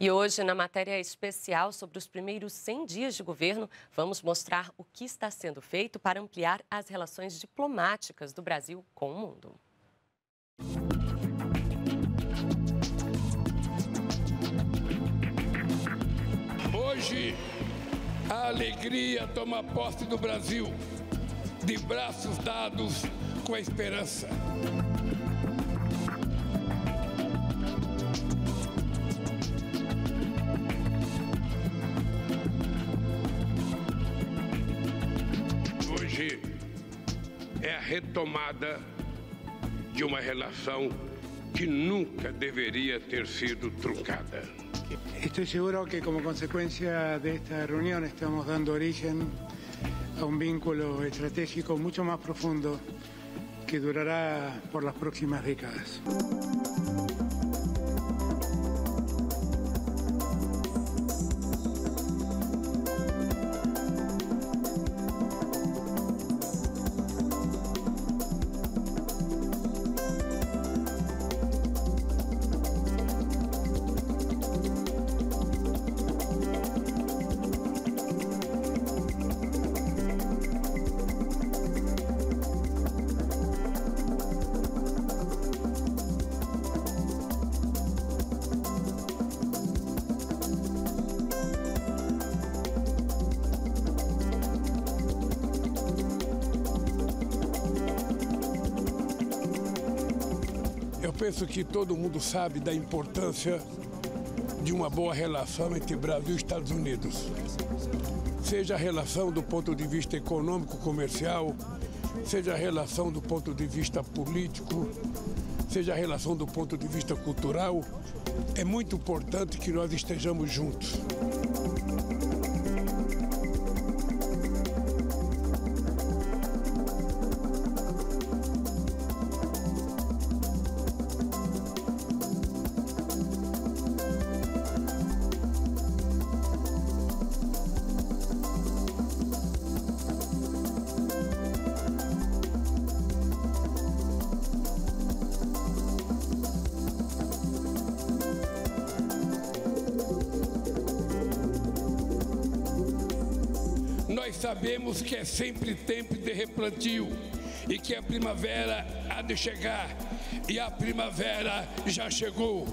E hoje, na matéria especial sobre os primeiros 100 dias de governo, vamos mostrar o que está sendo feito para ampliar as relações diplomáticas do Brasil com o mundo. Hoje, a alegria toma posse do Brasil, de braços dados com a esperança. Hoje é a retomada de uma relação que nunca deveria ter sido truncada. Estoy seguro que como consecuencia de esta estamos dando origen a un vínculo estratégico mucho más profundo que durará por las próximas décadas. Penso que todo mundo sabe da importância de uma boa relação entre Brasil e Estados Unidos. Seja a relação do ponto de vista econômico, comercial, seja a relação do ponto de vista político, seja a relação do ponto de vista cultural, é muito importante que nós estejamos juntos. Nós sabemos que é sempre tempo de replantio e que a primavera há de chegar e a primavera já chegou.